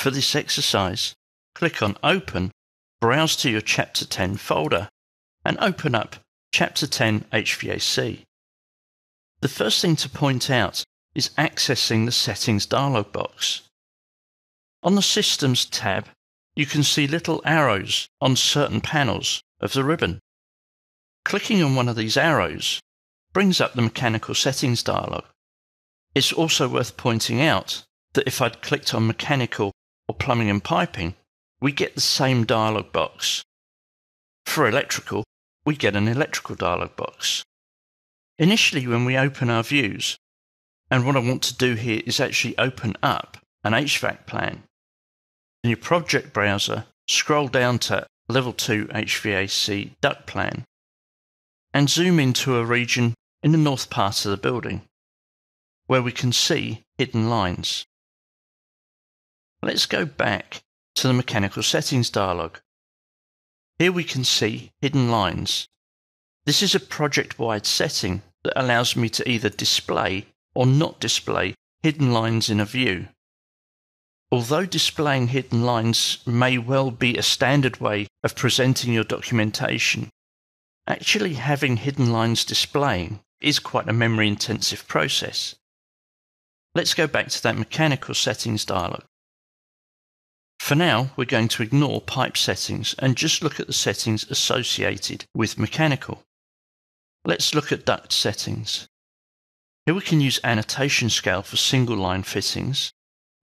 For this exercise, click on Open, browse to your Chapter 10 folder, and open up Chapter 10 HVAC. The first thing to point out is accessing the Settings dialog box. On the Systems tab, you can see little arrows on certain panels of the ribbon. Clicking on one of these arrows brings up the Mechanical Settings dialog. It's also worth pointing out that if I'd clicked on Mechanical or Plumbing and Piping, we get the same dialog box. For Electrical, we get an Electrical dialog box. Initially, when we open our views, and what I want to do here is actually open up an HVAC plan. In your project browser, scroll down to Level 2 HVAC duct plan and zoom into a region in the north part of the building where we can see hidden lines. Let's go back to the mechanical settings dialog. Here we can see hidden lines. This is a project wide setting that allows me to either display or not display hidden lines in a view. Although displaying hidden lines may well be a standard way of presenting your documentation, actually having hidden lines displaying is quite a memory intensive process. Let's go back to that mechanical settings dialog. For now, we're going to ignore pipe settings and just look at the settings associated with mechanical. Let's look at duct settings. Here we can use annotation scale for single line fittings,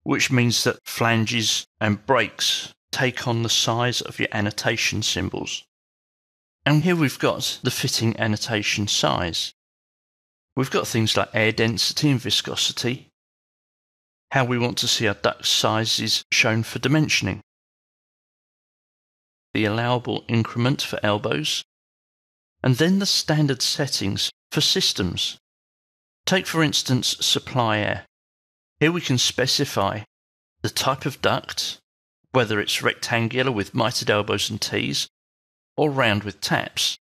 which means that flanges and breaks take on the size of your annotation symbols. And here we've got the fitting annotation size. We've got things like air density and viscosity, how we want to see our duct sizes shown for dimensioning, the allowable increment for elbows, and then the standard settings for systems. Take, for instance, supply air. Here we can specify the type of duct, whether it's rectangular with mitered elbows and T's, or round with taps,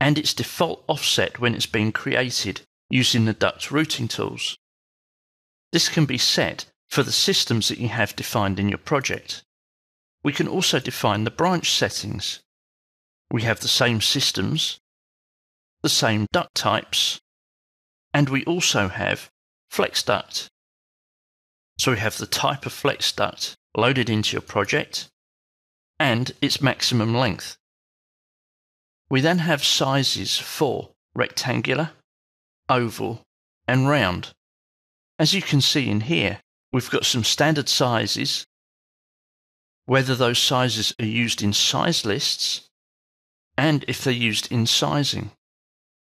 and its default offset when it's being created using the duct routing tools. This can be set for the systems that you have defined in your project. We can also define the branch settings. We have the same systems, the same duct types, and we also have flex duct. So we have the type of flex duct loaded into your project and its maximum length. We then have sizes for rectangular, oval, and round. As you can see in here, we've got some standard sizes. Whether those sizes are used in size lists and if they're used in sizing.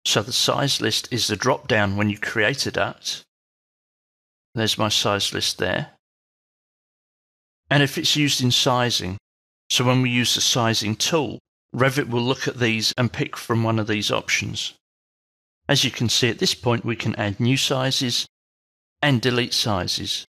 So the size list is the drop down when you create a duct. There's my size list there. And if it's used in sizing, so when we use the sizing tool, Revit will look at these and pick from one of these options. As you can see at this point, we can add new sizes and delete sizes.